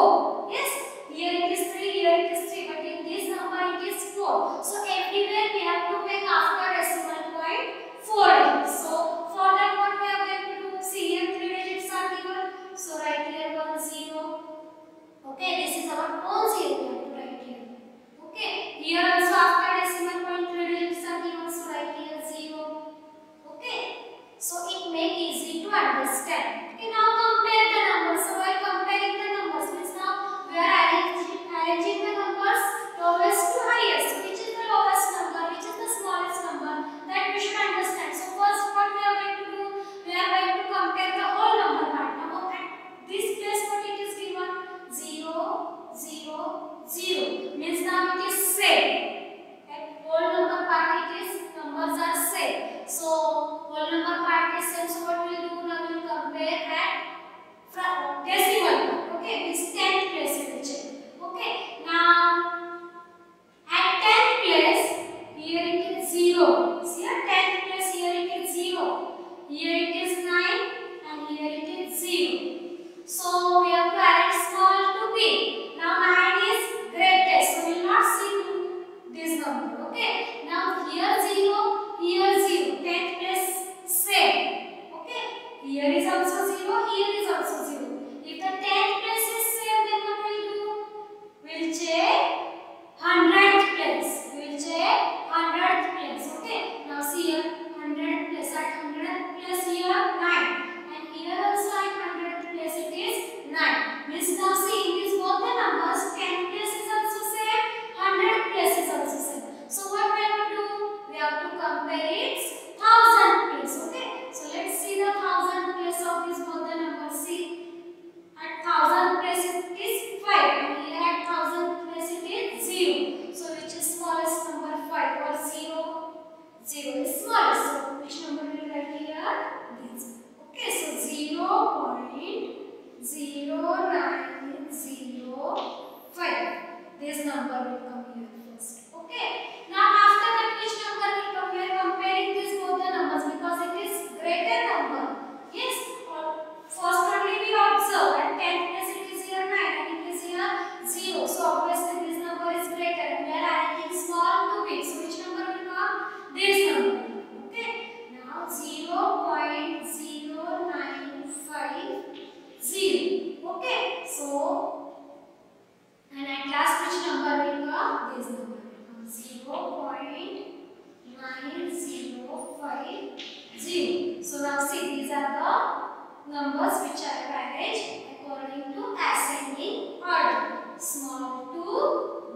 4. Yes, here it is 3, here it is 3, but in this number it is 4. So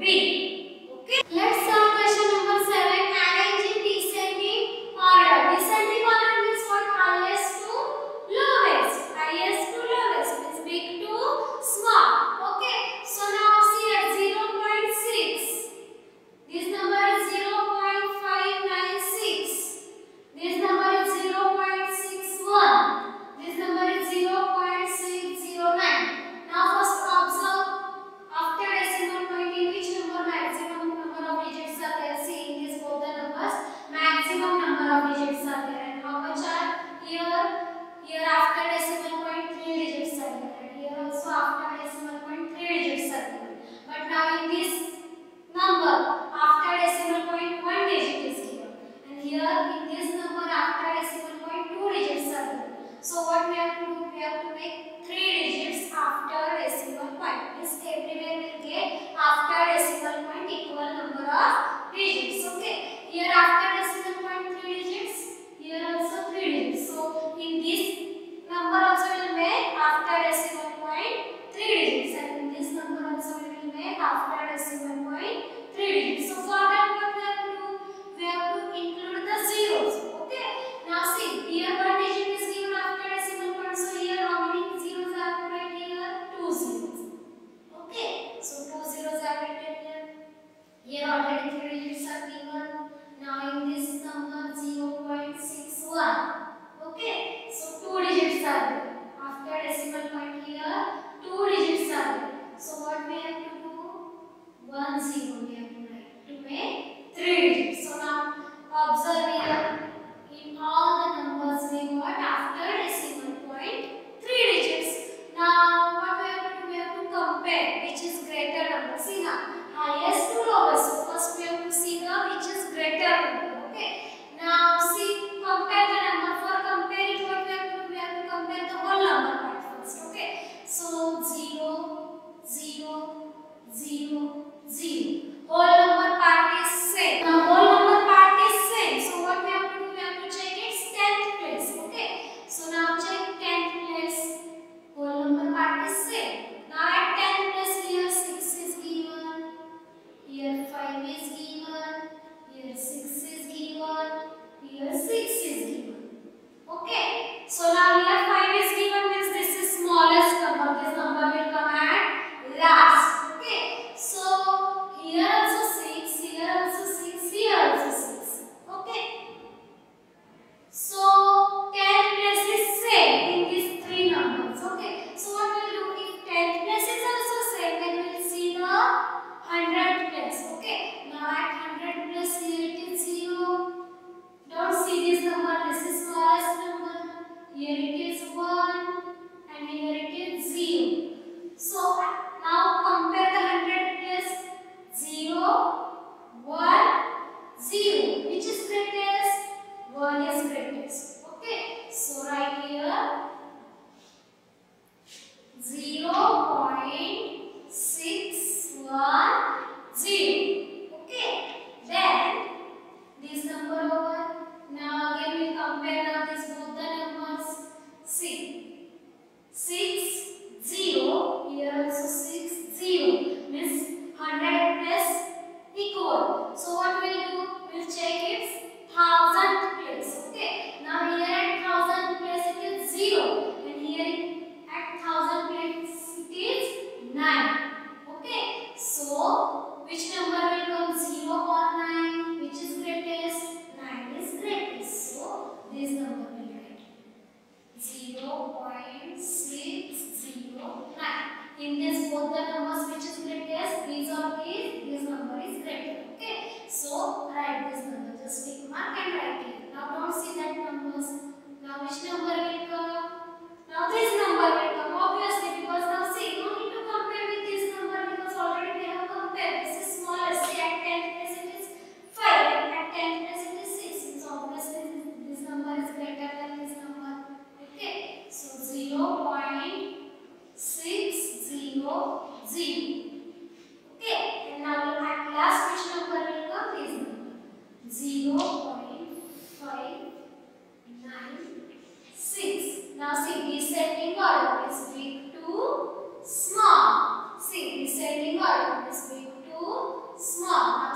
to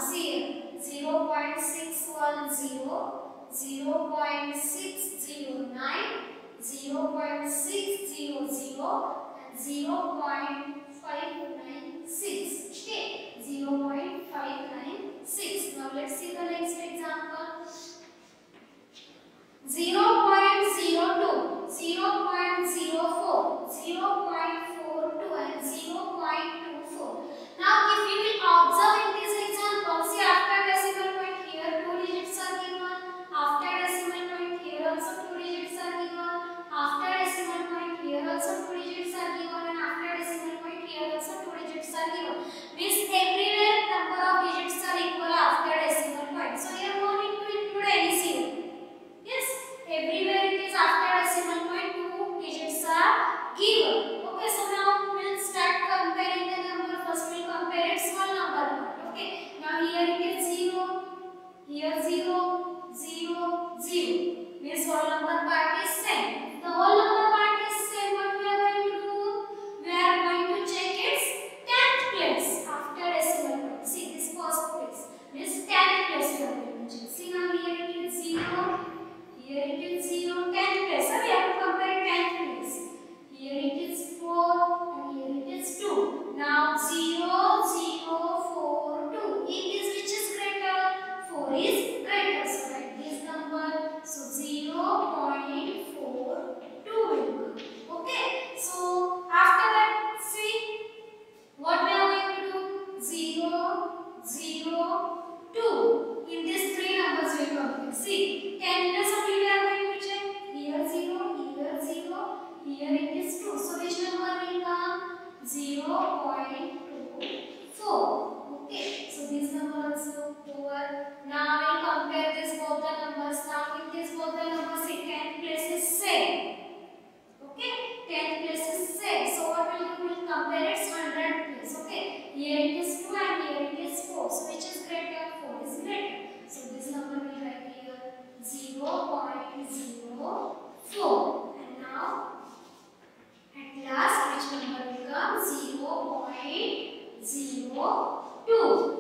0 0.610, 0 0.609, 0 0.600 and 0 0.596. Okay, 0.596. Now let's see the next example. 0 0.02, 0 0.04, 0 0.42 and 0 0.24. Now if you So this number we write here 0 0.04. And now at last which number becomes 0 0.02.